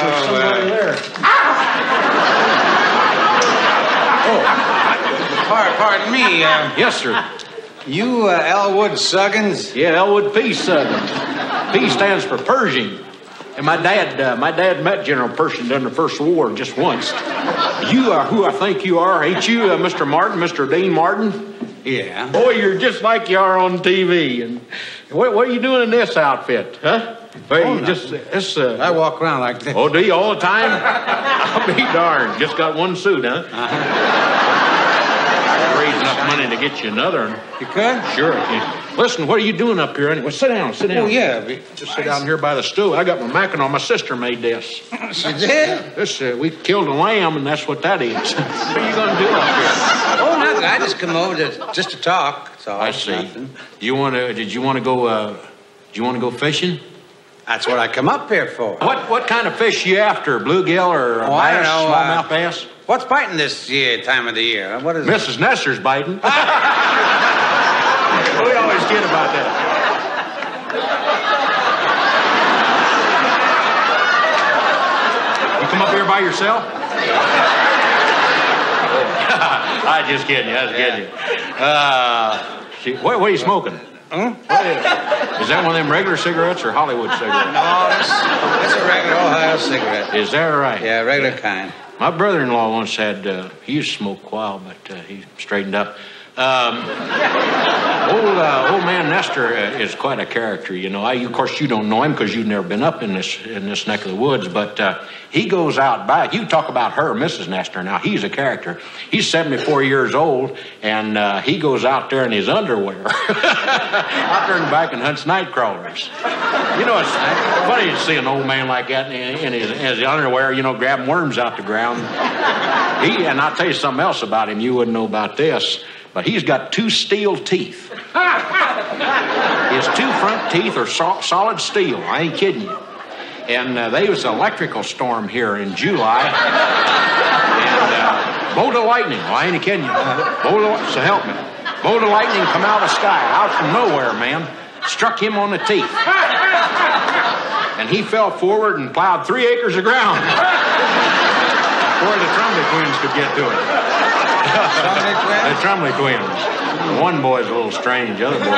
there's Oh, somebody uh, there. Pardon, pardon me. Uh, Yes, sir. you uh, Elwood Suggins? Yeah, Elwood P. Suggins. P stands for Pershing. And my dad, uh, my dad met General Pershing during the First War just once. You are who I think you are, ain't you, uh, Mr. Martin, Mr. Dean Martin? Yeah. Boy, you're just like you are on TV. And what, what are you doing in this outfit, huh? Well, Oh, you no. just this. Uh, I walk around like this. oh, do you all the time? I'll be darned. Just got one suit, huh? I could raise enough money to get you another. one. You could? Sure. Can. Listen, what are you doing up here anyway? Sit down, sit down. Oh, yeah. Just sit down here by the stove. I got my Mackinaw. My sister made this. She did? This uh, we killed a lamb, and that's what that is. what are you gonna do up here? Oh, nothing. I just come over to, just to talk. So I see. Nothing. You want to? Did you want to go? Uh, do you want to go fishing? That's what I come up here for. What what kind of fish you after? Bluegill or Oh, I don't know, uh, smallmouth bass? What's biting this year, time of the year? What is it? Mrs. Nestor's biting. we always kid about that. You come up here by yourself? I just kidding you. I was kidding you. Uh, what, what are you smoking? Huh? What is, is that one of them regular cigarettes or Hollywood cigarettes? No, that's, this is a regular Ohio cigarette. Is that right? Yeah, regular kind. My brother-in-law once had, uh, he used to smoke while, but uh, he straightened up. Um, man Nestor uh, is quite a character, you know. I, of course, you don't know him because you've never been up in this in this neck of the woods. But uh, he goes out back. You talk about her, Mrs. Nestor. Now he's a character. He's 74 years old, and uh, he goes out there in his underwear, out there in the back and hunts night crawlers. You know, it's funny to see an old man like that in, in, his, in his underwear, you know, grabbing worms out the ground. He and I'll tell you something else about him. You wouldn't know about this, but he's got two steel teeth. His two front teeth are sol- solid steel. I ain't kidding you. And uh, there was an electrical storm here in July. And uh, bolt of lightning. Well, I ain't kidding you. Bolt of, so help me. Bolt of lightning come out of the sky, out from nowhere, man. Struck him on the teeth. And he fell forward and plowed three acres of ground before the Trumley twins could get to him. Somebody The? Trumley twins. One boy's a little strange, the other boy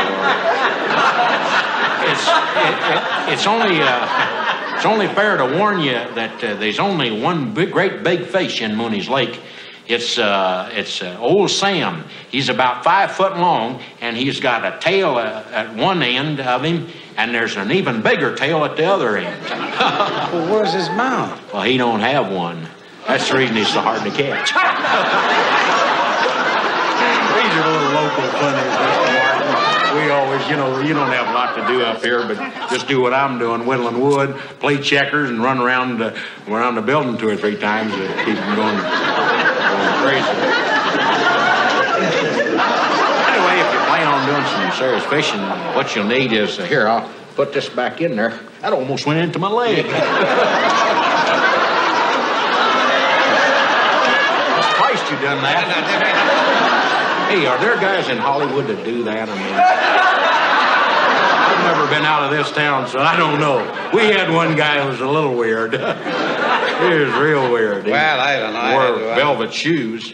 It's it, it, it's only uh, it's only fair to warn you that uh, there's only one big, great big fish in Mooney's Lake. It's uh, it's uh, old Sam. He's about five foot long, and he's got a tail uh, at one end of him, and there's an even bigger tail at the other end. Well, where's his mouth? Well, he don't have one. That's the reason he's so hard to catch. These are little local funnies, Mr. Martin. We always, you know, you don't have a lot to do up here, but just do what I'm doing, whittling wood, play checkers, and run around the, around the building two or three times to keep them going, going crazy. Anyway, if you plan on doing some serious fishing, what you'll need is, here, I'll put this back in there. That almost went into my leg. You done that. Hey, are there guys in Hollywood that do that? I mean, I've never been out of this town, so I don't know. We had one guy who was a little weird. he was real weird. He Well, I don't know. Wore uh, velvet shoes.